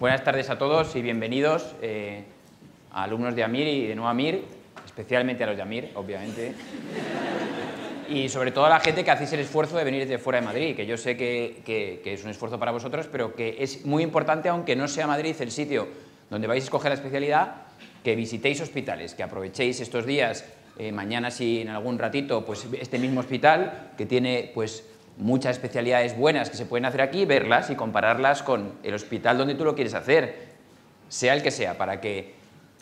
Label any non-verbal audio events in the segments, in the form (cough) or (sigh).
Buenas tardes a todos y bienvenidos eh, a alumnos de AMIR y de no AMIR, especialmente a los de AMIR, obviamente. Y sobre todo a la gente que hacéis el esfuerzo de venir desde fuera de Madrid, que yo sé que, es un esfuerzo para vosotros, pero que es muy importante, aunque no sea Madrid el sitio donde vais a escoger la especialidad, que visitéis hospitales, que aprovechéis estos días, eh, mañana si en algún ratito, pues este mismo hospital, que tiene pues muchas especialidades buenas que se pueden hacer aquí, verlas y compararlas con el hospital donde tú lo quieres hacer, sea el que sea, para que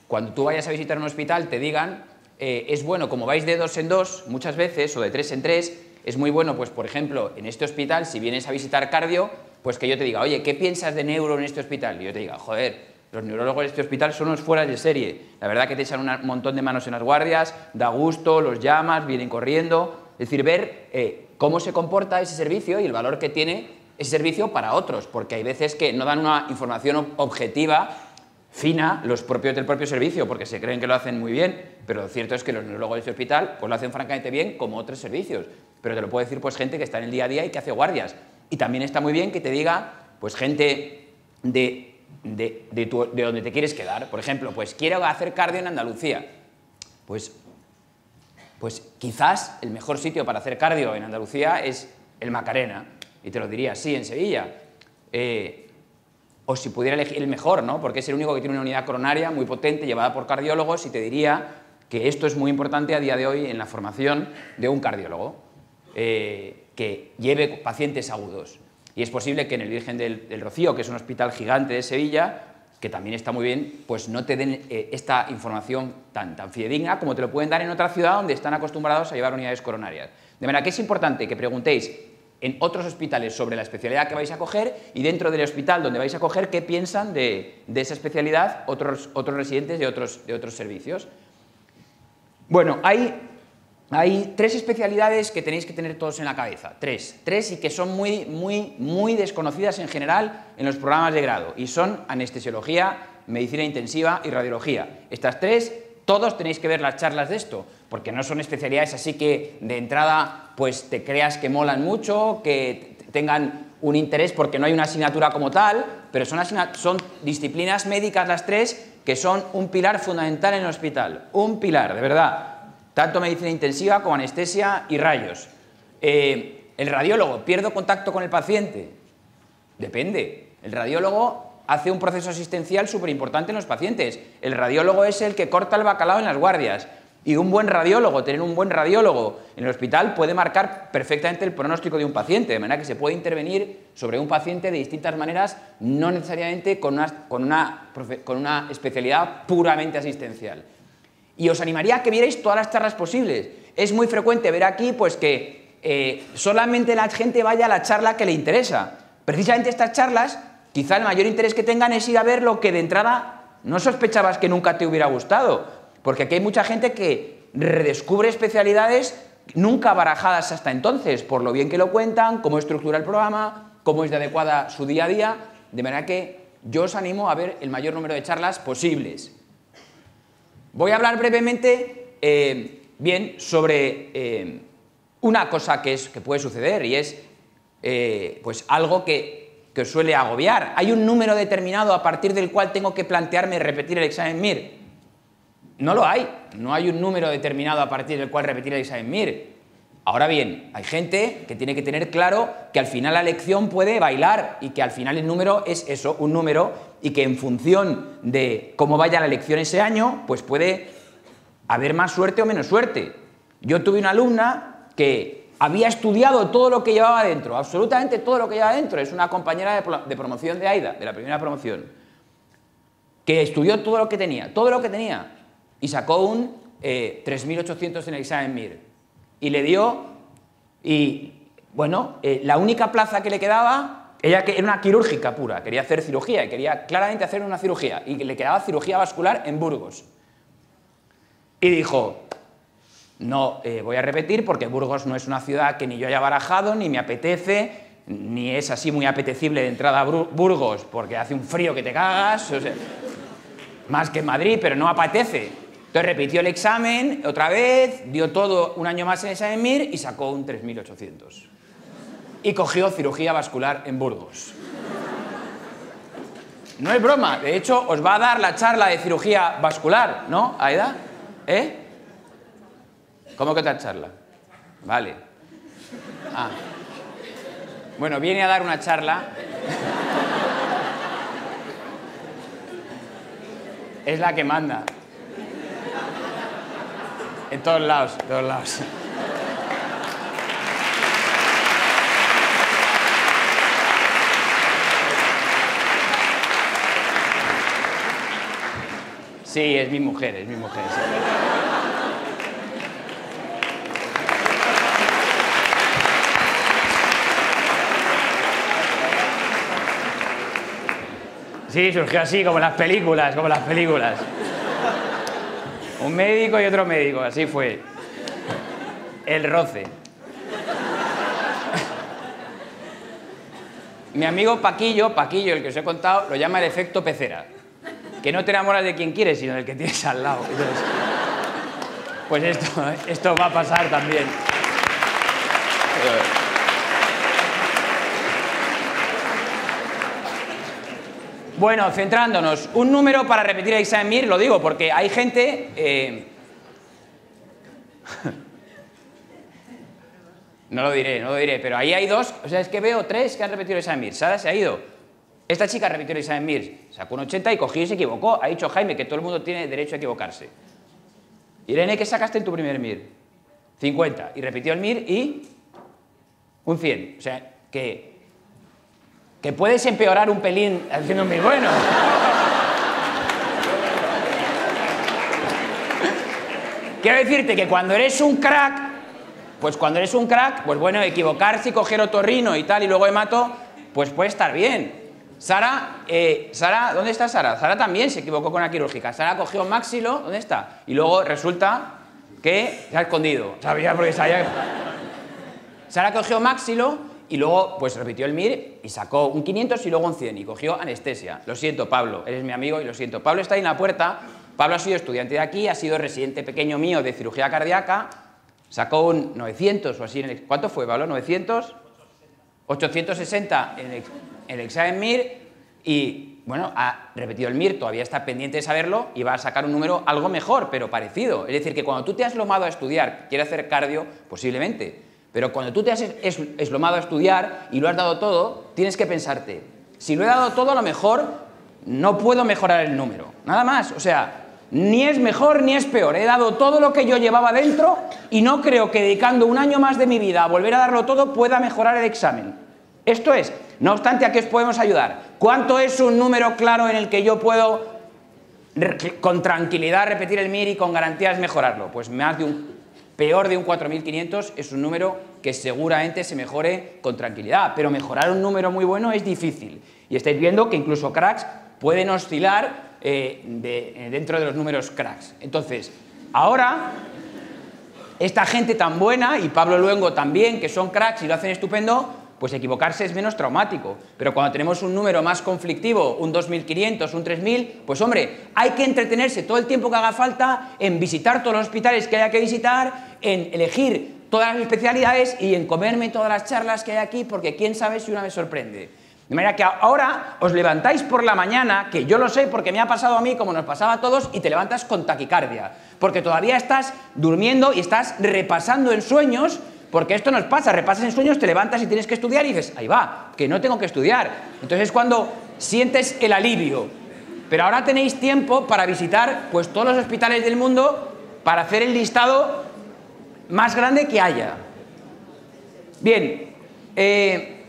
cuando tú vayas a visitar un hospital te digan, eh, es bueno, como vais de dos en dos muchas veces, o de tres en tres, es muy bueno, pues por ejemplo, en este hospital, si vienes a visitar cardio, pues que yo te diga, oye, ¿qué piensas de neuro en este hospital? Y yo te diga, joder, los neurólogos de este hospital son unos fuera de serie. La verdad que te echan un montón de manos en las guardias, da gusto, los llamas, vienen corriendo. Es decir, ver eh, cómo se comporta ese servicio y el valor que tiene ese servicio para otros, porque hay veces que no dan una información ob- objetiva fina los propios del propio servicio porque se creen que lo hacen muy bien, pero lo cierto es que los neurólogos de este hospital pues lo hacen francamente bien como otros servicios, pero te lo puede decir pues gente que está en el día a día y que hace guardias. Y también está muy bien que te diga pues gente de, de, de tu- de donde te quieres quedar. Por ejemplo, pues quiero hacer cardio en Andalucía. Pues pues quizás el mejor sitio para hacer cardio en Andalucía es el Macarena, y te lo diría así, en Sevilla. Eh, o si pudiera elegir el mejor, ¿no? Porque es el único que tiene una unidad coronaria muy potente, llevada por cardiólogos, y te diría que esto es muy importante a día de hoy en la formación de un cardiólogo, eh, que lleve pacientes agudos. Y es posible que en el Virgen del Rocío, que es un hospital gigante de Sevilla, que también está muy bien, pues no te den eh, esta información tan, tan fidedigna como te lo pueden dar en otra ciudad donde están acostumbrados a llevar unidades coronarias. De manera que es importante que preguntéis en otros hospitales sobre la especialidad que vais a coger y dentro del hospital donde vais a coger qué piensan de, de esa especialidad otros, otros residentes de otros, de otros servicios. Bueno, hay, hay tres especialidades que tenéis que tener todos en la cabeza. Tres. Tres y que son muy, muy, muy desconocidas en general en los programas de grado. Y son anestesiología, medicina intensiva y radiología. Estas tres, todos tenéis que ver las charlas de esto, porque no son especialidades así que de entrada pues te creas que molan mucho, que tengan un interés porque no hay una asignatura como tal, pero son, son disciplinas médicas las tres que son un pilar fundamental en el hospital. Un pilar, de verdad. Tanto medicina intensiva como anestesia y rayos. Eh, el radiólogo, ¿pierdo contacto con el paciente? Depende. El radiólogo hace un proceso asistencial súper importante en los pacientes. El radiólogo es el que corta el bacalao en las guardias. Y un buen radiólogo, tener un buen radiólogo en el hospital puede marcar perfectamente el pronóstico de un paciente, de manera que se puede intervenir sobre un paciente de distintas maneras, no necesariamente con una, con una, profe- con una especialidad puramente asistencial. Y os animaría a que vierais todas las charlas posibles. Es muy frecuente ver aquí pues, que eh, solamente la gente vaya a la charla que le interesa. Precisamente estas charlas, quizá el mayor interés que tengan es ir a ver lo que de entrada no sospechabas que nunca te hubiera gustado. Porque aquí hay mucha gente que redescubre especialidades nunca barajadas hasta entonces, por lo bien que lo cuentan, cómo estructura el programa, cómo es de adecuada su día a día. De manera que yo os animo a ver el mayor número de charlas posibles. Voy a hablar brevemente, eh, bien, sobre eh, una cosa que, es, que puede suceder y es eh, pues algo que, que suele agobiar. Hay un número determinado a partir del cual tengo que plantearme repetir el examen MIR. No lo hay. No hay un número determinado a partir del cual repetir el examen MIR. Ahora bien, hay gente que tiene que tener claro que al final la lección puede bailar y que al final el número es eso, un número, y que en función de cómo vaya la lección ese año, pues puede haber más suerte o menos suerte. Yo tuve una alumna que había estudiado todo lo que llevaba dentro, absolutamente todo lo que llevaba dentro. Es una compañera de, pro- de promoción de AIDA, de la primera promoción que estudió todo lo que tenía, todo lo que tenía, y sacó un eh, 3.800 en el examen MIR. Y le dio, y bueno, eh, la única plaza que le quedaba, ella era una quirúrgica pura, quería hacer cirugía, y quería claramente hacer una cirugía, y le quedaba cirugía vascular en Burgos. Y dijo, no eh, voy a repetir porque Burgos no es una ciudad que ni yo haya barajado, ni me apetece, ni es así muy apetecible de entrada a Burgos porque hace un frío que te cagas, más que en Madrid, pero no apetece. Entonces repitió el examen otra vez, dio todo un año más en el examen MIR y sacó un 3.800. Y cogió cirugía vascular en Burgos. No es broma. De hecho, os va a dar la charla de cirugía vascular, ¿no, Aida? ¿Eh? ¿Cómo que otra charla? Vale. Ah. Bueno, viene a dar una charla. Es la que manda. En todos lados, en todos lados. Sí, es mi mujer, es mi mujer. sí. Sí, surgió así, como las películas, como las películas. Un médico y otro médico, así fue. El roce. Mi amigo Paquillo, Paquillo, el que os he contado, lo llama el efecto pecera. Que no te enamoras de quien quieres, sino del que tienes al lado. Pues esto, esto va a pasar también. Bueno, centrándonos, un número para repetir el examen lo digo porque hay gente... eh, (laughs) No lo diré, no lo diré, pero ahí hay dos, o sea, es que veo tres que han repetido el examen. Sara se ha ido. Esta chica repitió el examen MIR, sacó un 80 y cogió y se equivocó. Ha dicho Jaime que todo el mundo tiene derecho a equivocarse. Irene, ¿qué sacaste en tu primer MIR? 50. Y repitió el MIR y un 100. O sea, que, que puedes empeorar un pelín haciendo un MIR bueno. Quiero decirte que cuando eres un crack, pues cuando eres un crack, pues bueno, equivocarse y coger otorrino y tal y luego hemato, pues puede estar bien. Sara, eh, Sara, ¿dónde está Sara? Sara también se equivocó con la quirúrgica. Sara cogió máxilo, ¿dónde está? Y luego resulta que se ha escondido. Sabía porque sabía. Sara cogió máxilo y luego pues repitió el MIR y sacó un 500 y luego un 100 y cogió anestesia. Lo siento, Pablo, eres mi amigo y lo siento. Pablo está ahí en la puerta. Pablo ha sido estudiante de aquí, ha sido residente pequeño mío de cirugía cardíaca, sacó un 900 o así. En el, ¿Cuánto fue, Pablo? ¿900? 860 en el, el examen MIR y, bueno, ha repetido el MIR, todavía está pendiente de saberlo y va a sacar un número algo mejor, pero parecido. Es decir, que cuando tú te has lomado a estudiar, quieres hacer cardio, posiblemente, pero cuando tú te has es- es- eslomado a estudiar y lo has dado todo, tienes que pensarte, si lo he dado todo, a lo mejor no puedo mejorar el número. Nada más, o sea, ni es mejor ni es peor. He dado todo lo que yo llevaba dentro y no creo que dedicando un año más de mi vida a volver a darlo todo pueda mejorar el examen. Esto es, no obstante, ¿a qué os podemos ayudar? ¿Cuánto es un número claro en el que yo puedo con tranquilidad repetir el MIR y con garantías mejorarlo? Pues más de un peor de un 4500 es un número que seguramente se mejore con tranquilidad, pero mejorar un número muy bueno es difícil. Y estáis viendo que incluso cracks pueden oscilar eh, eh, dentro de los números cracks. Entonces, ahora esta gente tan buena, y Pablo Luengo también, que son cracks y lo hacen estupendo, pues equivocarse es menos traumático. Pero cuando tenemos un número más conflictivo, un 2500, un 3000, pues hombre, hay que entretenerse todo el tiempo que haga falta en visitar todos los hospitales que haya que visitar, en elegir todas las especialidades y en comerme todas las charlas que hay aquí, porque quién sabe si una me sorprende. De manera que ahora os levantáis por la mañana, que yo lo sé porque me ha pasado a mí como nos pasaba a todos, y te levantas con taquicardia, porque todavía estás durmiendo y estás repasando en sueños, porque esto nos pasa, repasas en sueños, te levantas y tienes que estudiar y dices, ahí va, que no tengo que estudiar. Entonces es cuando sientes el alivio. Pero ahora tenéis tiempo para visitar pues todos los hospitales del mundo para hacer el listado más grande que haya. Bien, eh,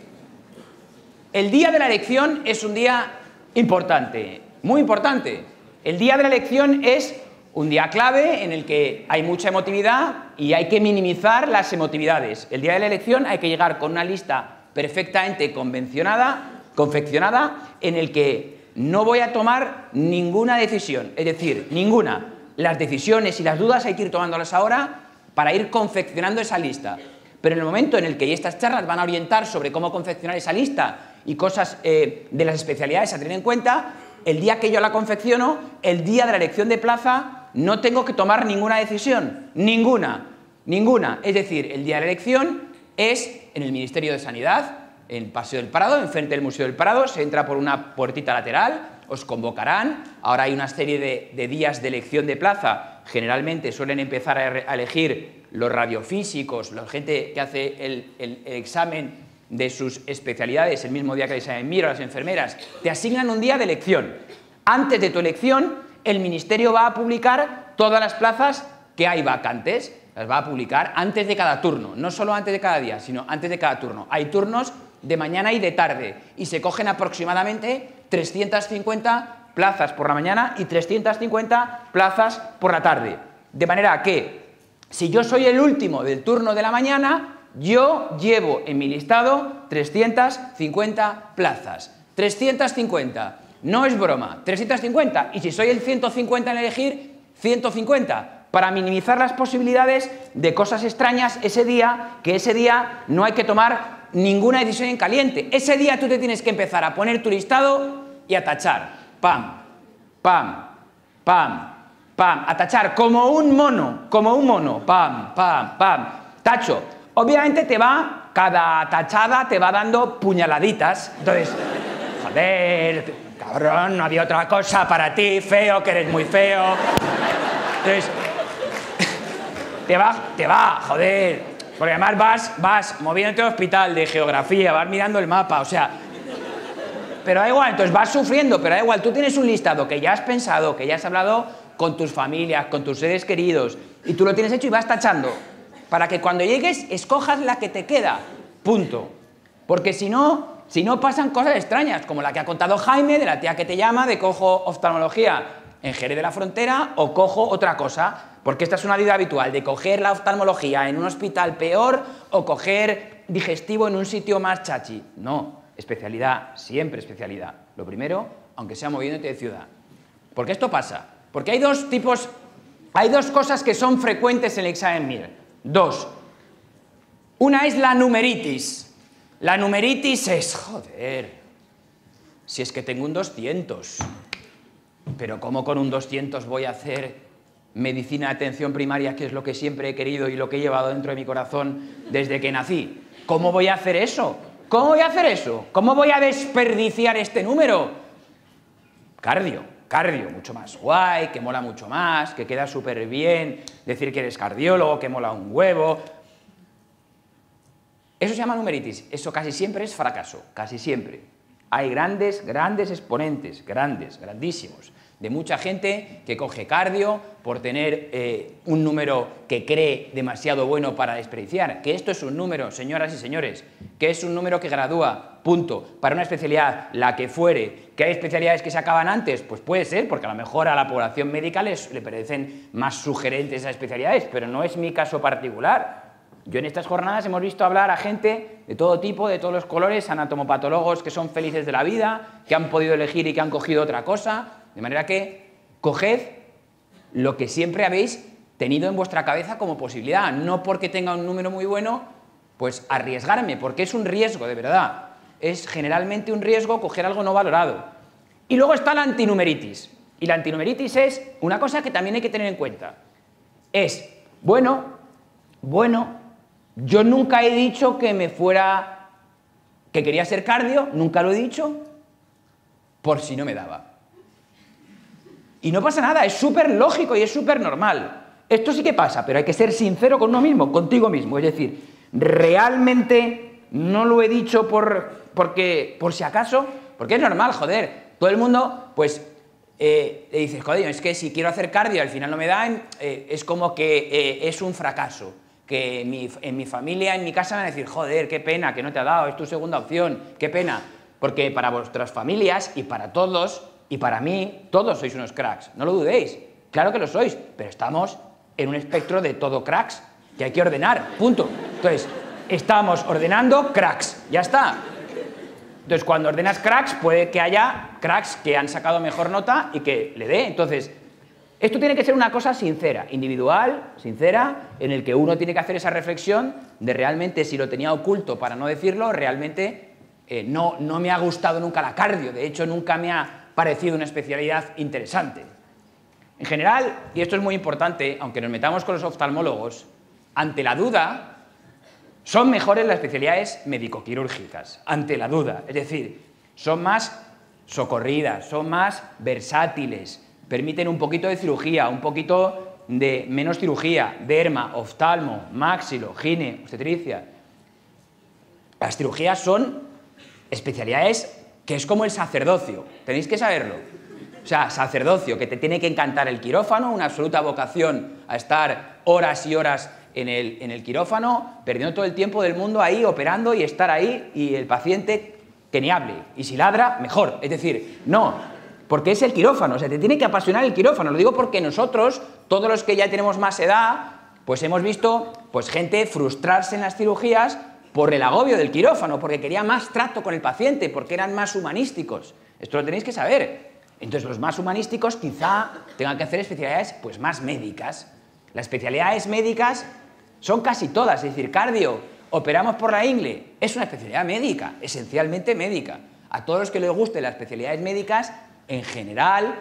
el día de la elección es un día importante, muy importante. El día de la elección es un día clave en el que hay mucha emotividad y hay que minimizar las emotividades. El día de la elección hay que llegar con una lista perfectamente convencionada, confeccionada, en el que no voy a tomar ninguna decisión, es decir, ninguna. Las decisiones y las dudas hay que ir tomándolas ahora para ir confeccionando esa lista. Pero en el momento en el que estas charlas van a orientar sobre cómo confeccionar esa lista y cosas eh, de las especialidades a tener en cuenta, el día que yo la confecciono, el día de la elección de plaza, no tengo que tomar ninguna decisión, ninguna, ninguna. Es decir, el día de la elección es en el Ministerio de Sanidad, en Paseo del Prado, enfrente del Museo del Prado, se entra por una puertita lateral os convocarán. Ahora hay una serie de, días de elección de plaza. Generalmente suelen empezar a, elegir los radiofísicos, la gente que hace el, examen de sus especialidades el mismo día que el examen miro, las enfermeras, te asignan un día de elección. Antes de tu elección, el ministerio va a publicar todas las plazas que hay vacantes. Las va a publicar antes de cada turno, no solo antes de cada día, sino antes de cada turno. Hay turnos de mañana y de tarde y se cogen aproximadamente 350 plazas por la mañana y 350 plazas por la tarde. De manera que, si yo soy el último del turno de la mañana, yo llevo en mi listado 350 plazas. 350. No es broma. 350. Y si soy el 150 en elegir, 150 para minimizar las posibilidades de cosas extrañas ese día, que ese día no hay que tomar ninguna decisión en caliente. Ese día tú te tienes que empezar a poner tu listado y a tachar. Pam, pam, pam, pam. A tachar como un mono, como un mono. Pam, pam, pam. Tacho. Obviamente te va, cada tachada te va dando puñaladitas. Entonces, joder, no había otra cosa para ti, feo, que eres muy feo. Entonces, (laughs) te va, te va, joder. Porque además vas, vas moviéndote al hospital de geografía, vas mirando el mapa, o sea. Pero da igual, entonces vas sufriendo, pero da igual, tú tienes un listado que ya has pensado, que ya has hablado con tus familias, con tus seres queridos, y tú lo tienes hecho y vas tachando. Para que cuando llegues escojas la que te queda. Punto. Porque si no, si no pasan cosas extrañas, como la que ha contado Jaime, de la tía que te llama, de cojo oftalmología en Jerez de la Frontera o cojo otra cosa. Porque esta es una vida habitual de coger la oftalmología en un hospital peor o coger digestivo en un sitio más chachi. No, especialidad, siempre especialidad. Lo primero, aunque sea moviéndote de ciudad. ¿Por qué esto pasa? Porque hay dos tipos, hay dos cosas que son frecuentes en el examen MIR. Dos. Una es la numeritis. La numeritis es, joder, si es que tengo un 200, pero ¿cómo con un 200 voy a hacer medicina de atención primaria, que es lo que siempre he querido y lo que he llevado dentro de mi corazón desde que nací. ¿Cómo voy a hacer eso? ¿Cómo voy a hacer eso? ¿Cómo voy a desperdiciar este número? Cardio, cardio, mucho más guay, que mola mucho más, que queda súper bien decir que eres cardiólogo, que mola un huevo. Eso se llama numeritis. Eso casi siempre es fracaso, casi siempre. Hay grandes, grandes exponentes, grandes, grandísimos de mucha gente que coge cardio por tener eh, un número que cree demasiado bueno para desperdiciar. Que esto es un número, señoras y señores, que es un número que gradúa, punto, para una especialidad, la que fuere. ¿Que hay especialidades que se acaban antes? Pues puede ser, porque a lo mejor a la población médica les, le parecen más sugerentes esas especialidades, pero no es mi caso particular. Yo en estas jornadas hemos visto hablar a gente de todo tipo, de todos los colores, anatomopatólogos que son felices de la vida, que han podido elegir y que han cogido otra cosa, de manera que coged lo que siempre habéis tenido en vuestra cabeza como posibilidad, no porque tenga un número muy bueno, pues arriesgarme, porque es un riesgo, de verdad. Es generalmente un riesgo coger algo no valorado. Y luego está la antinumeritis. Y la antinumeritis es una cosa que también hay que tener en cuenta. Es, bueno, bueno, yo nunca he dicho que me fuera, que quería ser cardio, nunca lo he dicho, por si no me daba. Y no pasa nada, es súper lógico y es súper normal. Esto sí que pasa, pero hay que ser sincero con uno mismo, contigo mismo. Es decir, realmente no lo he dicho por, porque, por si acaso, porque es normal, joder. Todo el mundo, pues, eh, dices, joder, es que si quiero hacer cardio al final no me dan, eh, es como que eh, es un fracaso. Que en mi, en mi familia, en mi casa, van a decir, joder, qué pena que no te ha dado, es tu segunda opción, qué pena. Porque para vuestras familias y para todos, y para mí, todos sois unos cracks, no lo dudéis. Claro que lo sois, pero estamos en un espectro de todo cracks que hay que ordenar, punto. Entonces, estamos ordenando cracks, ya está. Entonces, cuando ordenas cracks, puede que haya cracks que han sacado mejor nota y que le dé. Entonces, esto tiene que ser una cosa sincera, individual, sincera, en el que uno tiene que hacer esa reflexión de realmente si lo tenía oculto para no decirlo, realmente eh, no, no me ha gustado nunca la cardio, de hecho nunca me ha parecido una especialidad interesante. En general, y esto es muy importante, aunque nos metamos con los oftalmólogos, ante la duda, son mejores las especialidades médico-quirúrgicas, ante la duda. Es decir, son más, socorridas, son más versátiles, permiten un poquito de cirugía, un poquito de menos cirugía, derma, oftalmo, máxilo, gine, obstetricia. Las cirugías son especialidades que es como el sacerdocio, tenéis que saberlo. O sea, sacerdocio, que te tiene que encantar el quirófano, una absoluta vocación a estar horas y horas en el, en el quirófano, perdiendo todo el tiempo del mundo ahí, operando y estar ahí, y el paciente que ni hable. Y si ladra, mejor. Es decir, no, porque es el quirófano, o sea, te tiene que apasionar el quirófano. Lo digo porque nosotros, todos los que ya tenemos más edad, pues hemos visto pues gente frustrarse en las cirugías por el agobio del quirófano, porque quería más trato con el paciente, porque eran más humanísticos. Esto lo tenéis que saber. Entonces, los más humanísticos quizá tengan que hacer especialidades pues más médicas. Las especialidades médicas son casi todas, es decir, cardio, operamos por la ingle, es una especialidad médica, esencialmente médica. A todos los que les gusten las especialidades médicas, en general,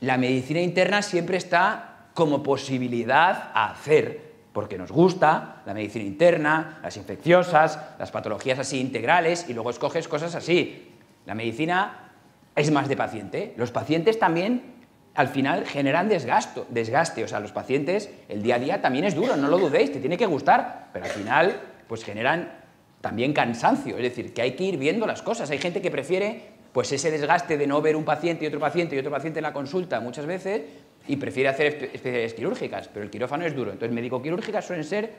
la medicina interna siempre está como posibilidad a hacer, porque nos gusta la medicina interna, las infecciosas, las patologías así integrales, y luego escoges cosas así. La medicina es más de paciente. Los pacientes también al final generan desgasto, desgaste. O sea, los pacientes, el día a día también es duro, no lo dudéis, te tiene que gustar, pero al final, pues generan también cansancio. Es decir, que hay que ir viendo las cosas. Hay gente que prefiere pues ese desgaste de no ver un paciente y otro paciente y otro paciente en la consulta muchas veces y prefiere hacer especialidades quirúrgicas, pero el quirófano es duro. Entonces, médico-quirúrgicas suelen ser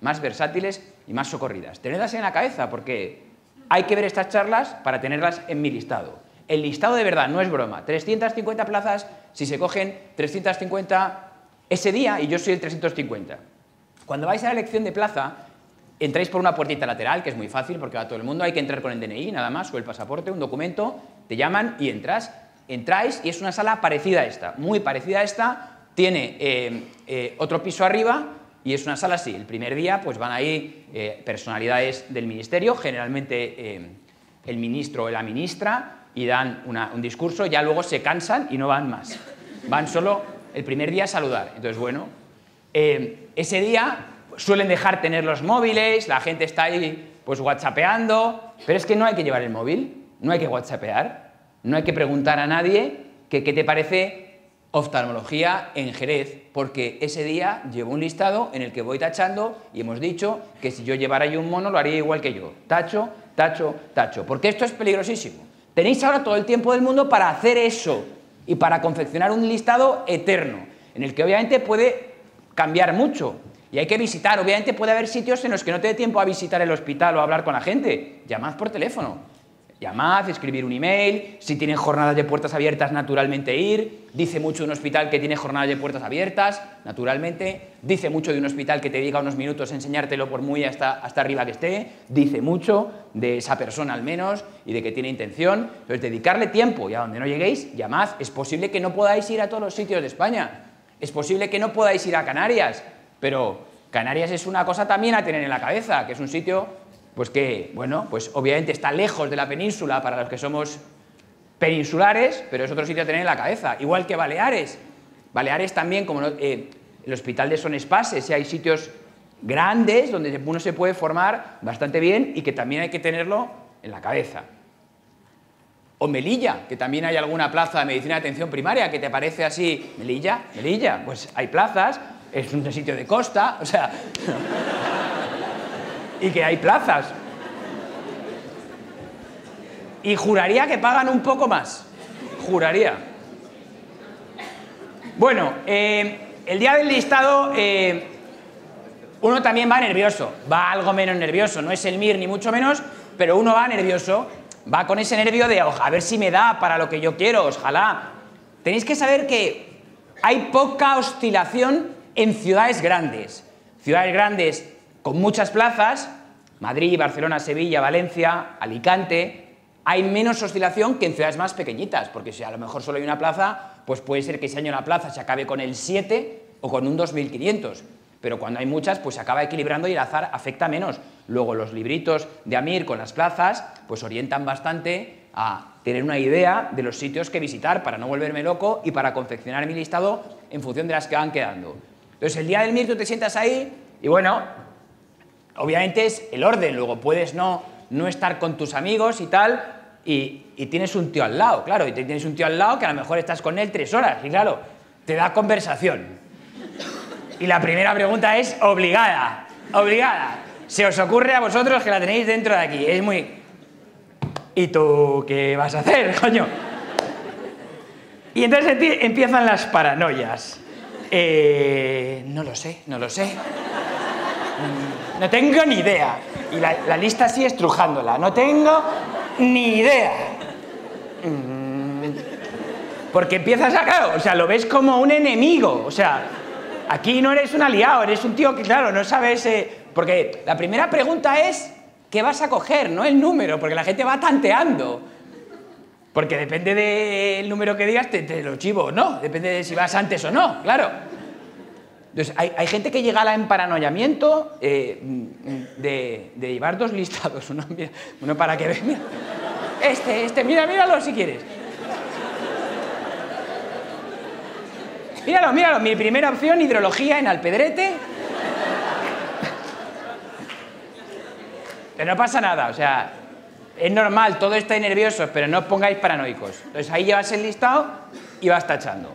más versátiles y más socorridas. Tenedlas en la cabeza porque hay que ver estas charlas para tenerlas en mi listado. El listado de verdad no es broma. 350 plazas, si se cogen 350 ese día y yo soy el 350. Cuando vais a la elección de plaza, entráis por una puertita lateral, que es muy fácil porque va todo el mundo, hay que entrar con el DNI nada más, o el pasaporte, un documento, te llaman y entras. Entráis y es una sala parecida a esta, muy parecida a esta, tiene eh, eh, otro piso arriba y es una sala así. El primer día pues van ahí eh, personalidades del ministerio, generalmente el ministro o la ministra, y dan un discurso, ya luego se cansan y no van más. Van solo el primer día a saludar. Entonces, bueno, ese día suelen dejar tener los móviles, la gente está ahí pues whatsappeando, pero es que no hay que llevar el móvil, no hay que whatsappear, no hay que preguntar a nadie que qué te parece oftalmología en Jerez, porque ese día llevo un listado en el que voy tachando y hemos dicho que si yo llevara yo un mono lo haría igual que yo. Tacho, tacho, tacho, porque esto es peligrosísimo. Tenéis ahora todo el tiempo del mundo para hacer eso y para confeccionar un listado eterno, en el que obviamente puede cambiar mucho y hay que visitar. Obviamente puede haber sitios en los que no te dé tiempo a visitar el hospital o a hablar con la gente. Llamad por teléfono. Llamad, escribir un email, si tienen jornadas de puertas abiertas, naturalmente ir. Dice mucho de un hospital que tiene jornadas de puertas abiertas, naturalmente. Dice mucho de un hospital que te diga unos minutos enseñártelo por muy hasta, hasta arriba que esté. Dice mucho de esa persona al menos y de que tiene intención. Entonces, dedicarle tiempo y a donde no lleguéis, llamad. Es posible que no podáis ir a todos los sitios de España. Es posible que no podáis ir a Canarias, pero Canarias es una cosa también a tener en la cabeza, que es un sitio pues que, bueno, pues obviamente está lejos de la península para los que somos peninsulares, pero es otro sitio a tener en la cabeza. Igual que Baleares. Baleares también, como eh, el hospital de Son Espases, hay sitios grandes donde uno se puede formar bastante bien y que también hay que tenerlo en la cabeza. O Melilla, que también hay alguna plaza de medicina de atención primaria que te parece así, Melilla, Melilla, pues hay plazas, es un sitio de costa, o sea... y que hay plazas. Y juraría que pagan un poco más. Juraría. Bueno, eh, el día del listado eh, uno también va nervioso, va algo menos nervioso, no es el MIR ni mucho menos, pero uno va nervioso, va con ese nervio de a ver si me da para lo que yo quiero, ojalá. Tenéis que saber que hay poca oscilación en ciudades grandes. Ciudades grandes con muchas plazas, Madrid, Barcelona, Sevilla, Valencia, Alicante, hay menos oscilación que en ciudades más pequeñitas, porque si a lo mejor solo hay una plaza, pues puede ser que ese año la plaza se acabe con el 7 o con un 2500, pero cuando hay muchas, pues se acaba equilibrando y el azar afecta menos. Luego los libritos de Amir con las plazas, pues orientan bastante a tener una idea de los sitios que visitar para no volverme loco y para confeccionar mi listado en función de las que van quedando. Entonces el día del Mir tú te sientas ahí y bueno, obviamente es el orden, luego puedes no, no estar con tus amigos y tal, y, y tienes un tío al lado, claro, y tienes un tío al lado que a lo mejor estás con él tres horas, y claro, te da conversación. Y la primera pregunta es obligada, obligada. Se os ocurre a vosotros que la tenéis dentro de aquí, es muy... ¿Y tú qué vas a hacer, (laughs) coño? Y entonces empie- empiezan las paranoias. Eh, no lo sé, no lo sé. No tengo ni idea. Y la, lista sigue estrujándola. No tengo ni idea. Mm, Porque empiezas a, claro, o sea, lo ves como un enemigo. O sea, aquí no eres un aliado, eres un tío que, claro, no sabes... eh, porque la primera pregunta es, ¿qué vas a coger? No el número, porque la gente va tanteando. Porque depende del número que digas, te, te lo chivo o no. Depende de si vas antes o no, claro. Entonces, hay, gente que llega al emparanoiamiento eh, de, llevar dos listados. Uno, mira, uno para que. Mira, este, este, mira, míralo si quieres. Míralo, míralo. Mi primera opción, hidrología en Alpedrete. Pero no pasa nada, o sea, es normal, todo estáis nerviosos, pero no os pongáis paranoicos. Entonces ahí llevas el listado y vas tachando.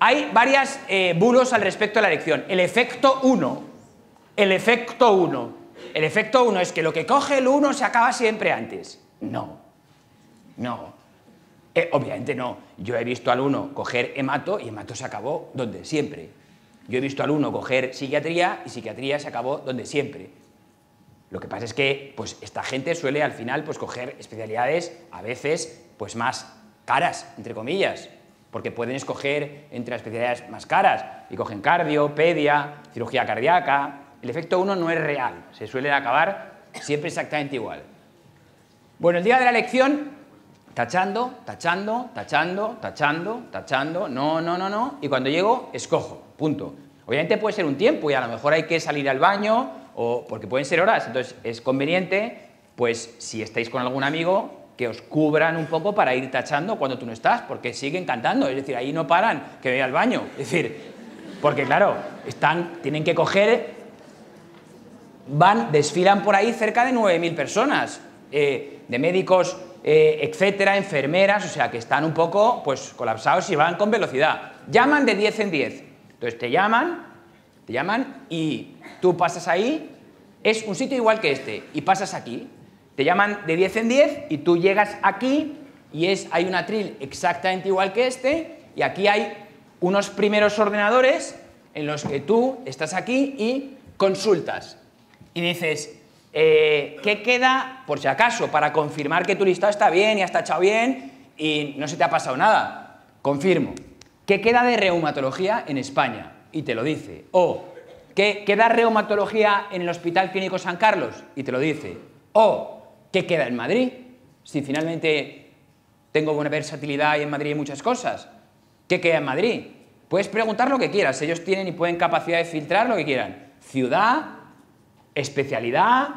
Hay varias eh, bulos al respecto de la elección. El efecto 1. El efecto 1. El efecto 1 es que lo que coge el 1 se acaba siempre antes. No. No. Eh, obviamente no. Yo he visto al 1 coger hemato y hemato se acabó donde siempre. Yo he visto al 1 coger psiquiatría y psiquiatría se acabó donde siempre. Lo que pasa es que pues, esta gente suele al final pues, coger especialidades a veces pues, más caras, entre comillas, porque pueden escoger entre las especialidades más caras y cogen cardio, pedia, cirugía cardíaca. El efecto 1 no es real, se suele acabar siempre exactamente igual. Bueno, el día de la elección, tachando, tachando, tachando, tachando, tachando, no, no, no, no, y cuando llego, escojo, punto. Obviamente puede ser un tiempo y a lo mejor hay que salir al baño o porque pueden ser horas, entonces es conveniente, pues si estáis con algún amigo, que os cubran un poco para ir tachando cuando tú no estás, porque siguen cantando, es decir, ahí no paran, que voy al baño, es decir, porque claro, están, tienen que coger van, desfilan por ahí cerca de 9.000 personas, eh, de médicos, eh, etcétera, enfermeras, o sea, que están un poco pues, colapsados y van con velocidad. Llaman de 10 en 10. Entonces te llaman, te llaman y tú pasas ahí, es un sitio igual que este, y pasas aquí. Te llaman de 10 en 10 y tú llegas aquí y es, hay un atril exactamente igual que este, y aquí hay unos primeros ordenadores en los que tú estás aquí y consultas y dices, eh, ¿qué queda, por si acaso, para confirmar que tu listado está bien y has tachado bien y no se te ha pasado nada? Confirmo. ¿Qué queda de reumatología en España? Y te lo dice. O, ¿qué queda reumatología en el Hospital Clínico San Carlos? Y te lo dice. O, ¿qué queda en Madrid? Si finalmente tengo buena versatilidad y en Madrid hay muchas cosas. ¿Qué queda en Madrid? Puedes preguntar lo que quieras. Ellos tienen y pueden capacidad de filtrar lo que quieran. Ciudad, especialidad,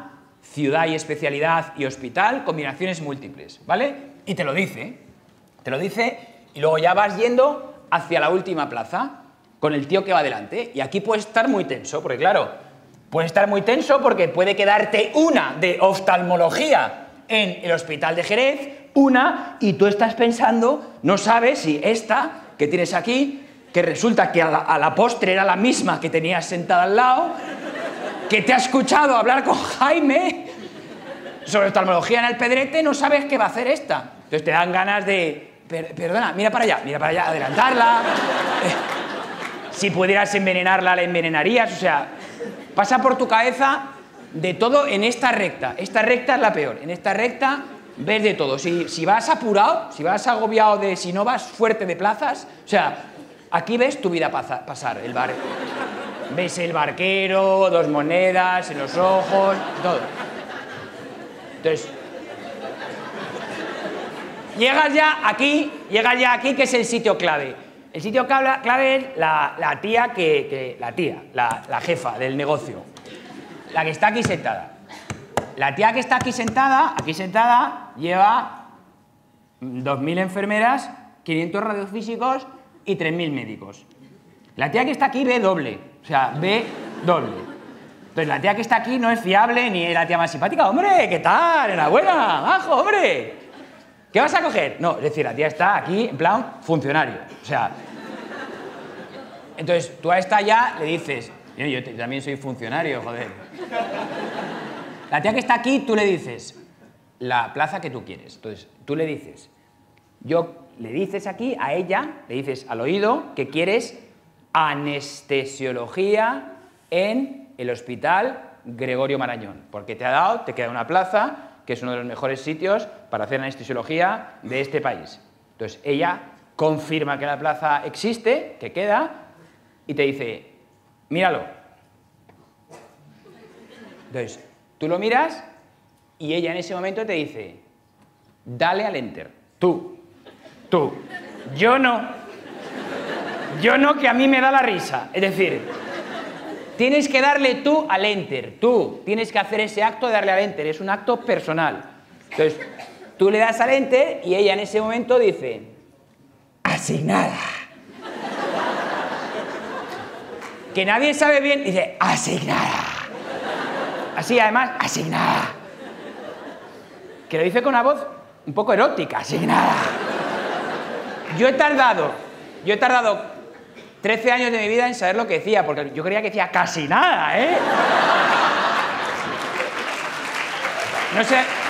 ciudad y especialidad y hospital, combinaciones múltiples, ¿vale? Y te lo dice, te lo dice y luego ya vas yendo hacia la última plaza con el tío que va delante y aquí puedes estar muy tenso, porque claro, puedes estar muy tenso porque puede quedarte una de oftalmología en el hospital de Jerez, una, y tú estás pensando, no sabes si esta que tienes aquí, que resulta que a la, postre era la misma que tenías sentada al lado, que te ha escuchado hablar con Jaime sobre oftalmología en el pedrete, no sabes qué va a hacer esta. Entonces te dan ganas de, "Per- perdona, mira para allá, mira para allá, adelantarla. Si pudieras envenenarla, la envenenarías. O sea, pasa por tu cabeza de todo en esta recta. Esta recta es la peor. En esta recta ves de todo. Si, si vas apurado, si vas agobiado de, si no vas fuerte de plazas, o sea, aquí ves tu vida pasa- pasar, el bar. Ves el barquero, dos monedas en los ojos, todo. Entonces, llegas ya aquí, llegas ya aquí, que es el sitio clave. El sitio clave, es la, la tía que, que- la tía, la, la jefa del negocio, la que está aquí sentada. La tía que está aquí sentada, aquí sentada, lleva 2.000 enfermeras, 500 radiofísicos y 3.000 médicos. La tía que está aquí ve doble, o sea, ve doble. Entonces, la tía que está aquí no es fiable ni es la tía más simpática. ¡Hombre, qué tal! ¡Enhorabuena! ¡Majo, hombre! ¿Qué vas a coger? No, es decir, la tía está aquí en plan funcionario. O sea. Entonces, tú a esta ya le dices, yo, también soy funcionario, joder. La tía que está aquí, tú le dices, la plaza que tú quieres. Entonces, tú le dices, yo le dices aquí a ella, le dices al oído que quieres anestesiología en el hospital Gregorio Marañón, porque te ha dado, te queda una plaza, que es uno de los mejores sitios para hacer anestesiología de este país. Entonces, ella confirma que la plaza existe, que queda, y te dice, míralo. Entonces, tú lo miras y ella en ese momento te dice, dale al enter. Tú, tú. Yo no. Yo no, que a mí me da la risa. Es decir, tienes que darle tú al enter. Tú tienes que hacer ese acto de darle al enter. Es un acto personal. Entonces, tú le das al enter y ella en ese momento dice, asignada. Que nadie sabe bien, dice, asignada. Así, además, asignada. Que lo dice con una voz un poco erótica, asignada. Yo he tardado, yo he tardado 13 años de mi vida en saber lo que decía, porque yo creía que decía casi nada, ¿eh? No sé.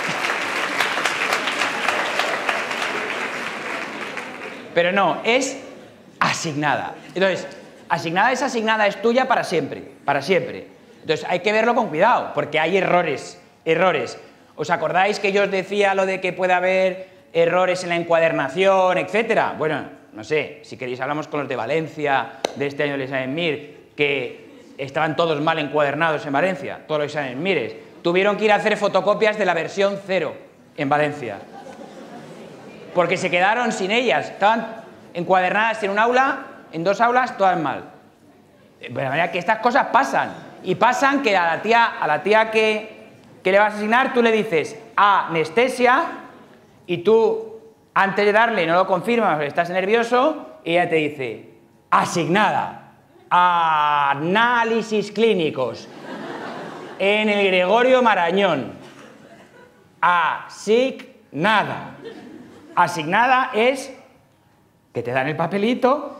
Pero no, es asignada. Entonces, asignada es asignada, es tuya para siempre, para siempre. Entonces, hay que verlo con cuidado, porque hay errores, errores. ¿Os acordáis que yo os decía lo de que puede haber errores en la encuadernación, etcétera? Bueno, no sé, si queréis hablamos con los de Valencia de este año del examen MIR, que estaban todos mal encuadernados en Valencia, todos los exámenes MIRES. Tuvieron que ir a hacer fotocopias de la versión cero en Valencia porque se quedaron sin ellas. Estaban encuadernadas en un aula, en dos aulas, todas mal. De manera que estas cosas pasan. Y pasan que a la tía, a la tía que, que le vas a asignar, tú le dices anestesia y tú, antes de darle, no lo confirmas, estás nervioso, y ella te dice asignada. Análisis clínicos. En el Gregorio Marañón. Asignada. Asignada es que te dan el papelito.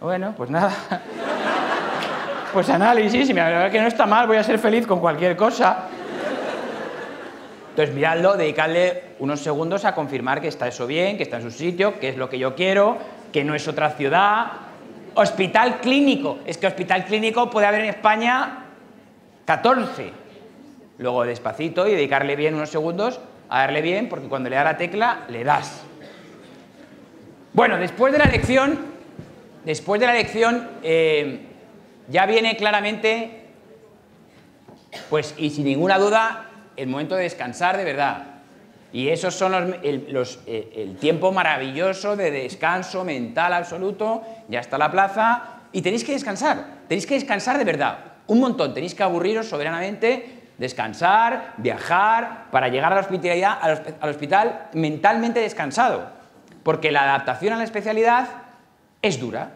Bueno, pues nada. Pues análisis, y la verdad que no está mal, voy a ser feliz con cualquier cosa. Entonces, miradlo, dedicadle unos segundos a confirmar que está eso bien, que está en su sitio, que es lo que yo quiero, que no es otra ciudad. Hospital clínico. Es que hospital clínico puede haber en España 14. Luego despacito y dedicarle bien unos segundos a darle bien, porque cuando le da la tecla, le das. Bueno, después de la elección, después de la elección, eh, ya viene claramente, pues, y sin ninguna duda, el momento de descansar de verdad. Y esos son los, eh, el tiempo maravilloso de descanso mental absoluto. Ya está la plaza y tenéis que descansar. Tenéis que descansar de verdad. Un montón. Tenéis que aburriros soberanamente, descansar, viajar, para llegar a la hospitalidad, al, hosp- al hospital mentalmente descansado. Porque la adaptación a la especialidad es dura.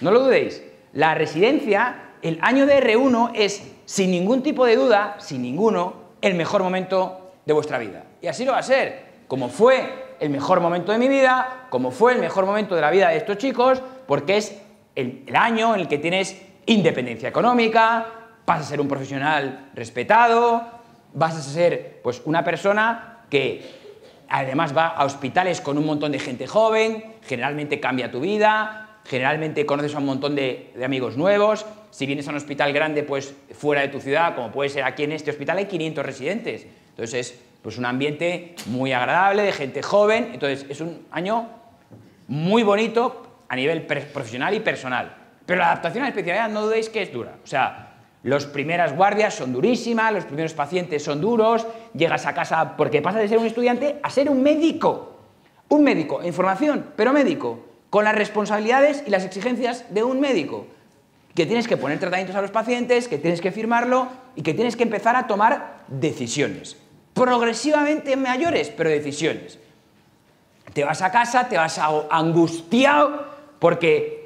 No lo dudéis. La residencia, el año de R1 es, sin ningún tipo de duda, sin ninguno, el mejor momento de vuestra vida. Y así lo va a ser. Como fue el mejor momento de mi vida, como fue el mejor momento de la vida de estos chicos, porque es el, el año en el que tienes independencia económica, vas a ser un profesional respetado, vas a ser pues, una persona que además va a hospitales con un montón de gente joven, generalmente cambia tu vida, generalmente conoces a un montón de, de amigos nuevos. Si vienes a un hospital grande, pues fuera de tu ciudad, como puede ser aquí en este hospital, hay 500 residentes. Entonces es pues, un ambiente muy agradable, de gente joven. Entonces es un año muy bonito a nivel profesional y personal. Pero la adaptación a la especialidad no dudéis que es dura. O sea, las primeras guardias son durísimas, los primeros pacientes son duros, llegas a casa porque pasas de ser un estudiante a ser un médico. Un médico en formación, pero médico, con las responsabilidades y las exigencias de un médico. Que tienes que poner tratamientos a los pacientes, que tienes que firmarlo y que tienes que empezar a tomar decisiones. Progresivamente mayores, pero decisiones. Te vas a casa, te vas angustiado porque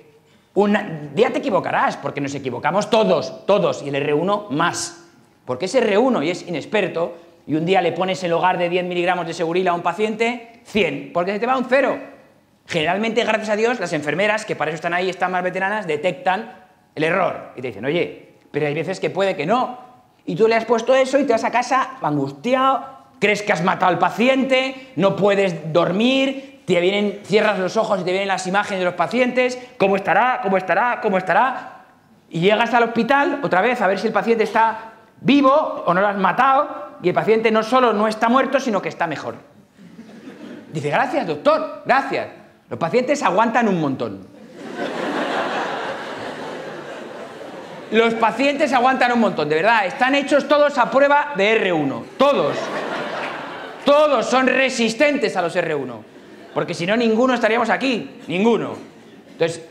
un día te equivocarás, porque nos equivocamos todos, todos, y el R1 más. Porque es R1 y es inexperto, Y un día le pones en lugar de 10 miligramos de seguril a un paciente, 100, porque se te va un cero. Generalmente, gracias a Dios, las enfermeras, que para eso están ahí, están más veteranas, detectan el error y te dicen, oye, pero hay veces que puede que no. Y tú le has puesto eso y te vas a casa angustiado, crees que has matado al paciente, no puedes dormir, te vienen, cierras los ojos y te vienen las imágenes de los pacientes, cómo estará, cómo estará, cómo estará. Y llegas al hospital otra vez a ver si el paciente está vivo o no lo has matado y el paciente no solo no está muerto, sino que está mejor. Dice, gracias, doctor, gracias. Los pacientes aguantan un montón. Los pacientes aguantan un montón, de verdad. Están hechos todos a prueba de R1. Todos. Todos son resistentes a los R1. Porque si no, ninguno estaríamos aquí. Ninguno. Entonces,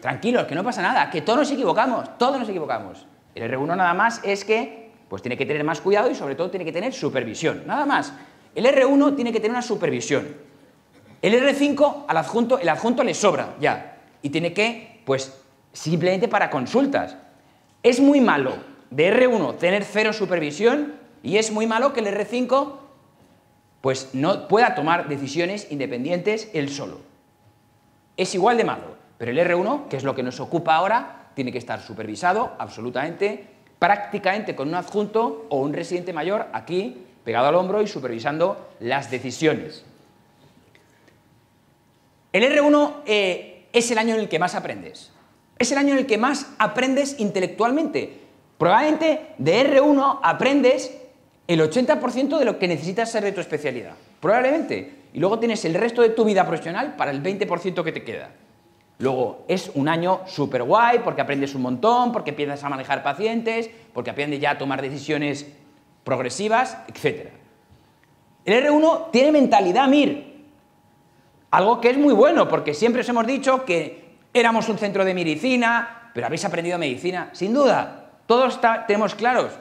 tranquilos, que no pasa nada. Que todos nos equivocamos. Todos nos equivocamos. El R1 nada más es que pues tiene que tener más cuidado y sobre todo tiene que tener supervisión. Nada más. El R1 tiene que tener una supervisión. El R5 al adjunto, el adjunto le sobra ya. Y tiene que, pues, simplemente para consultas. Es muy malo de R1 tener cero supervisión y es muy malo que el R5 pues no pueda tomar decisiones independientes él solo. Es igual de malo, pero el R1, que es lo que nos ocupa ahora, tiene que estar supervisado absolutamente, prácticamente con un adjunto o un residente mayor aquí pegado al hombro y supervisando las decisiones. El R1 eh, es el año en el que más aprendes. Es el año en el que más aprendes intelectualmente. Probablemente de R1 aprendes el 80% de lo que necesitas ser de tu especialidad. Probablemente. Y luego tienes el resto de tu vida profesional para el 20% que te queda. Luego es un año súper guay porque aprendes un montón, porque empiezas a manejar pacientes, porque aprendes ya a tomar decisiones progresivas, etc. El R1 tiene mentalidad MIR, algo que es muy bueno porque siempre os hemos dicho que éramos un centro de medicina, pero habéis aprendido medicina, sin duda. Todos tenemos claros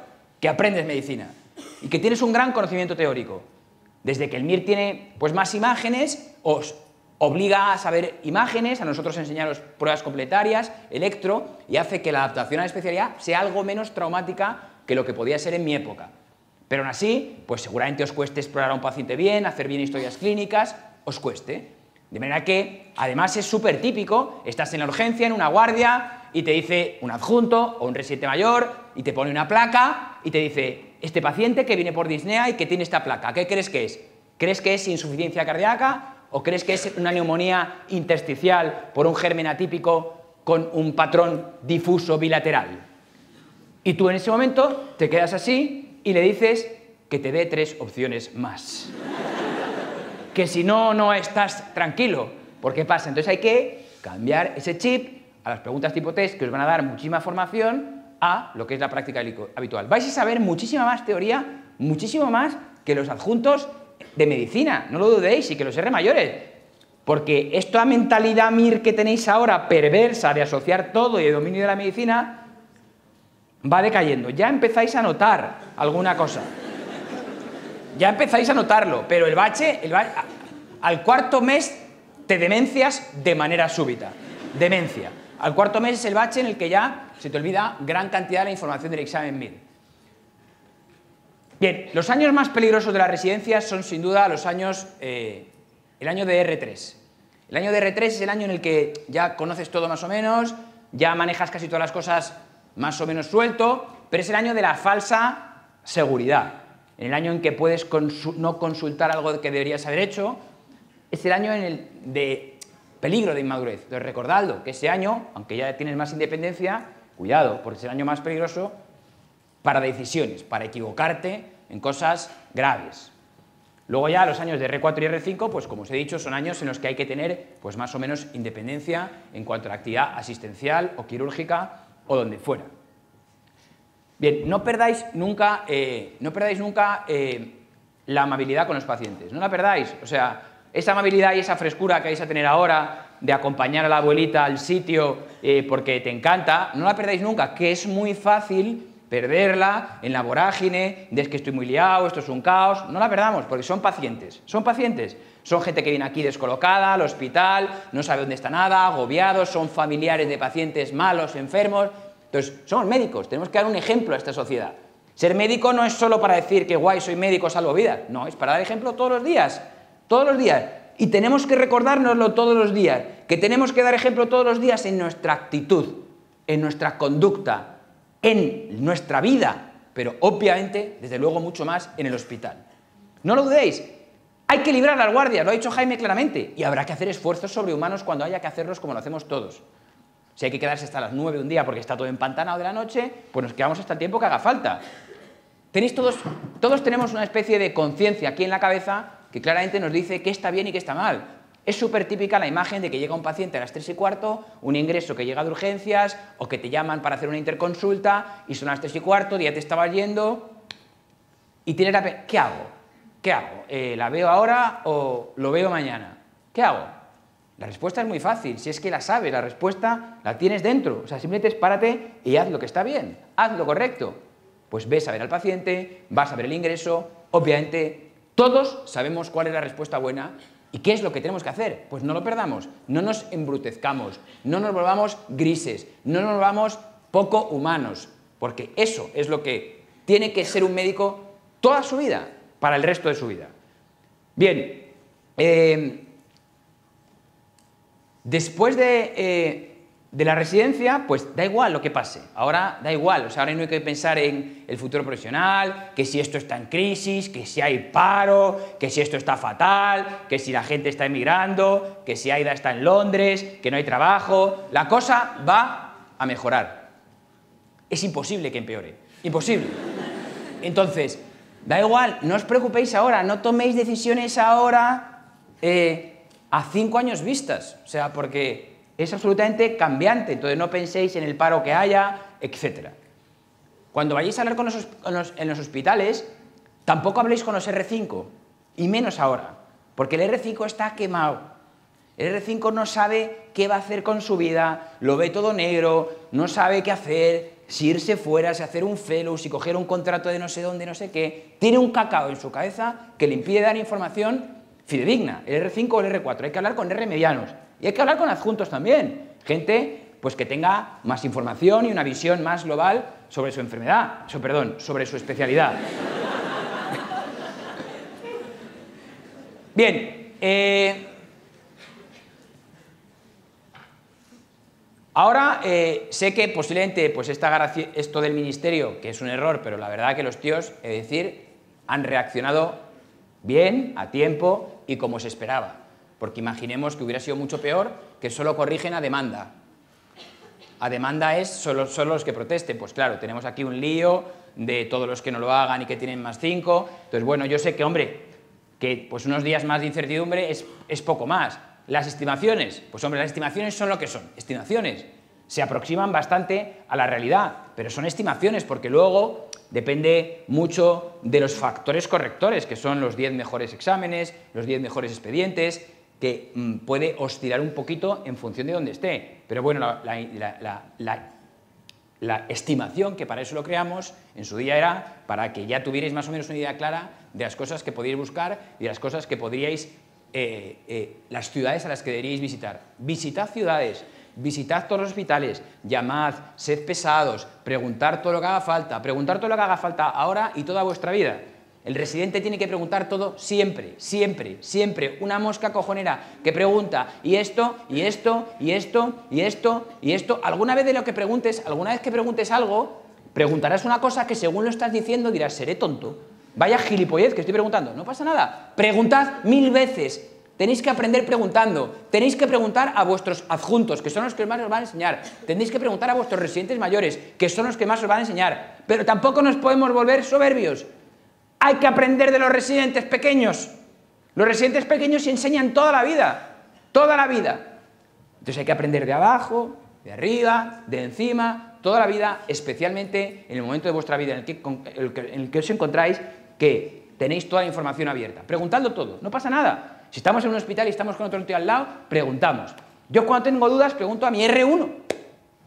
que aprendes medicina y que tienes un gran conocimiento teórico. Desde que el MIR tiene pues, más imágenes, os obliga a saber imágenes, a nosotros enseñaros pruebas completarias, electro, y hace que la adaptación a la especialidad sea algo menos traumática que lo que podía ser en mi época. Pero aún así, pues seguramente os cueste explorar a un paciente bien, hacer bien historias clínicas, os cueste. De manera que, además, es súper típico, estás en la urgencia, en una guardia, y te dice un adjunto o un residente mayor, y te pone una placa, y te dice, este paciente que viene por disnea y que tiene esta placa, ¿qué crees que es? ¿Crees que es insuficiencia cardíaca o crees que es una neumonía intersticial por un germen atípico con un patrón difuso bilateral? Y tú en ese momento te quedas así y le dices que te dé tres opciones más que si no, no estás tranquilo. ¿Por qué pasa? Entonces hay que cambiar ese chip a las preguntas tipo test que os van a dar muchísima formación a lo que es la práctica habitual. Vais a saber muchísima más teoría, muchísimo más que los adjuntos de medicina, no lo dudéis, y que los R mayores. Porque esta mentalidad MIR que tenéis ahora, perversa, de asociar todo y de dominio de la medicina, va decayendo. Ya empezáis a notar alguna cosa ya empezáis a notarlo, pero el bache, al cuarto mes te demencias de manera súbita. Demencia. Al cuarto mes es el bache en el que ya se te olvida gran cantidad de la información del examen MIR. Bien, los años más peligrosos de la residencia son sin duda los años, eh, el año de R3. El año de R3 es el año en el que ya conoces todo más o menos, ya manejas casi todas las cosas más o menos suelto, pero es el año de la falsa seguridad en el año en que puedes no consultar algo que deberías haber hecho, es el año de peligro de inmadurez. Entonces, que ese año, aunque ya tienes más independencia, cuidado, porque es el año más peligroso para decisiones, para equivocarte en cosas graves. Luego ya los años de R4 y R5, pues como os he dicho, son años en los que hay que tener pues más o menos independencia en cuanto a la actividad asistencial o quirúrgica o donde fuera. Bien, no perdáis nunca, eh, no perdáis nunca eh, la amabilidad con los pacientes, no la perdáis. O sea, esa amabilidad y esa frescura que vais a tener ahora de acompañar a la abuelita al sitio eh, porque te encanta, no la perdáis nunca, que es muy fácil perderla en la vorágine de que estoy muy liado, esto es un caos, no la perdamos porque son pacientes, son pacientes, son gente que viene aquí descolocada al hospital, no sabe dónde está nada, agobiados, son familiares de pacientes malos, enfermos, entonces, somos médicos, tenemos que dar un ejemplo a esta sociedad. Ser médico no es solo para decir que guay, soy médico, salvo vidas. No, es para dar ejemplo todos los días. Todos los días. Y tenemos que recordárnoslo todos los días. Que tenemos que dar ejemplo todos los días en nuestra actitud, en nuestra conducta, en nuestra vida. Pero obviamente, desde luego, mucho más en el hospital. No lo dudéis. Hay que librar las guardias, lo ha dicho Jaime claramente. Y habrá que hacer esfuerzos sobrehumanos cuando haya que hacerlos como lo hacemos todos. Si hay que quedarse hasta las 9 un día porque está todo empantanado de la noche, pues nos quedamos hasta el tiempo que haga falta. Tenéis todos, todos tenemos una especie de conciencia aquí en la cabeza que claramente nos dice qué está bien y qué está mal. Es súper típica la imagen de que llega un paciente a las 3 y cuarto, un ingreso que llega de urgencias o que te llaman para hacer una interconsulta y son las 3 y cuarto, ya te estaba yendo y tienes la... ¿Qué hago? ¿Qué hago? Eh, ¿La veo ahora o lo veo mañana? ¿Qué hago? La respuesta es muy fácil, si es que la sabes, la respuesta la tienes dentro. O sea, simplemente párate y haz lo que está bien, haz lo correcto. Pues ves a ver al paciente, vas a ver el ingreso, obviamente todos sabemos cuál es la respuesta buena y qué es lo que tenemos que hacer. Pues no lo perdamos, no nos embrutezcamos, no nos volvamos grises, no nos volvamos poco humanos, porque eso es lo que tiene que ser un médico toda su vida, para el resto de su vida. Bien, eh, Después eh, de, la residencia, pues da igual lo que pase. Ahora da igual. O sea, ahora no hay que pensar en el futuro profesional, que si esto está en crisis, que si hay paro, que si esto está fatal, que si la gente está emigrando, que si Aida está en Londres, que no hay trabajo. La cosa va a mejorar. Es imposible que empeore. Imposible. Entonces, da igual, no os preocupéis ahora, no toméis decisiones ahora. Eh, a cinco años vistas, o sea, porque es absolutamente cambiante, entonces no penséis en el paro que haya, etc. Cuando vayáis a hablar con los, en los hospitales, tampoco habléis con los R5, y menos ahora, porque el R5 está quemado. El R5 no sabe qué va a hacer con su vida, lo ve todo negro, no sabe qué hacer, si irse fuera, si hacer un fellow, si coger un contrato de no sé dónde, no sé qué. Tiene un cacao en su cabeza que le impide dar información fidedigna, el R5 o el R4. Hay que hablar con R medianos y hay que hablar con adjuntos también. Gente pues que tenga más información y una visión más global sobre su enfermedad, perdón, sobre su especialidad. Bien, eh, ahora eh, sé que posiblemente pues esta, esto del ministerio, que es un error, pero la verdad que los tíos, es decir, han reaccionado bien, a tiempo y como se esperaba. Porque imaginemos que hubiera sido mucho peor que solo corrigen a demanda. A demanda es solo, solo los que protesten. Pues claro, tenemos aquí un lío de todos los que no lo hagan y que tienen más cinco. Entonces, bueno, yo sé que, hombre, que pues unos días más de incertidumbre es, es poco más. Las estimaciones, pues hombre, las estimaciones son lo que son, estimaciones. Se aproximan bastante a la realidad, pero son estimaciones porque luego depende mucho de los factores correctores, que son los 10 mejores exámenes, los 10 mejores expedientes, que mm, puede oscilar un poquito en función de dónde esté. Pero bueno, la, estimación, que para eso lo creamos, en su día era para que ya tuvierais más o menos una idea clara de las cosas que podríais buscar y las cosas que podríais, eh, eh, las ciudades a las que deberíais visitar. Visitad ciudades, visitad todos los hospitales, llamad, sed pesados, preguntar todo lo que haga falta, preguntar todo lo que haga falta ahora y toda vuestra vida. El residente tiene que preguntar todo siempre, siempre, siempre. Una mosca cojonera que pregunta, y esto, y esto, y esto, y esto, y esto. Alguna vez de lo que preguntes, alguna vez que preguntes algo, preguntarás una cosa que según lo estás diciendo dirás, seré tonto. Vaya gilipollez que estoy preguntando. No pasa nada. Preguntad mil veces. Tenéis que aprender preguntando. Tenéis que preguntar a vuestros adjuntos, que son los que más os van a enseñar. Tenéis que preguntar a vuestros residentes mayores, que son los que más os van a enseñar. Pero tampoco nos podemos volver soberbios. Hay que aprender de los residentes pequeños. Los residentes pequeños se enseñan toda la vida. Toda la vida. Entonces hay que aprender de abajo, de arriba, de encima, toda la vida, especialmente en el momento de vuestra vida en el que, en os encontráis, que tenéis toda la información abierta. Preguntando todo, no pasa nada. Si estamos en un hospital y estamos con otro tío al lado, preguntamos. Yo cuando tengo dudas pregunto a mi R1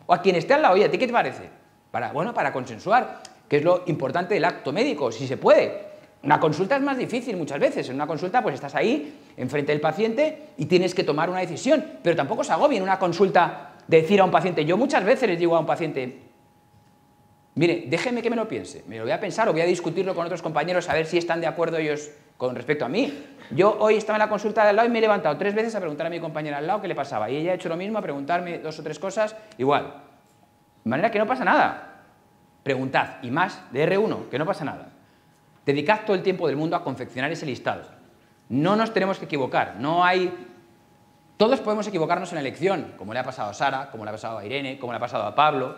o a quien esté al lado, oye, ¿a ti qué te parece? Para, bueno, para consensuar, que es lo importante del acto médico, si se puede. Una consulta es más difícil muchas veces. En una consulta pues estás ahí, enfrente del paciente y tienes que tomar una decisión. Pero tampoco se agobien una consulta de decir a un paciente, yo muchas veces les digo a un paciente, Mire, déjeme que me lo piense. Me lo voy a pensar o voy a discutirlo con otros compañeros a ver si están de acuerdo ellos con respecto a mí. Yo hoy estaba en la consulta de al lado y me he levantado tres veces a preguntar a mi compañera al lado qué le pasaba. Y ella ha hecho lo mismo, a preguntarme dos o tres cosas, igual. De manera que no pasa nada. Preguntad, y más de R1, que no pasa nada. Dedicad todo el tiempo del mundo a confeccionar ese listado. No nos tenemos que equivocar, no hay... Todos podemos equivocarnos en la elección, como le ha pasado a Sara, como le ha pasado a Irene, como le ha pasado a Pablo.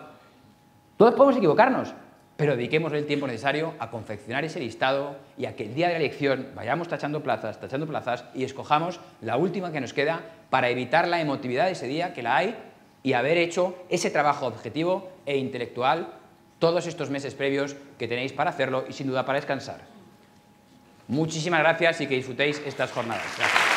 Todos podemos equivocarnos, pero dediquemos el tiempo necesario a confeccionar ese listado y a que el día de la elección vayamos tachando plazas, tachando plazas y escojamos la última que nos queda para evitar la emotividad de ese día, que la hay, y haber hecho ese trabajo objetivo e intelectual todos estos meses previos que tenéis para hacerlo y sin duda para descansar. Muchísimas gracias y que disfrutéis estas jornadas. Gracias.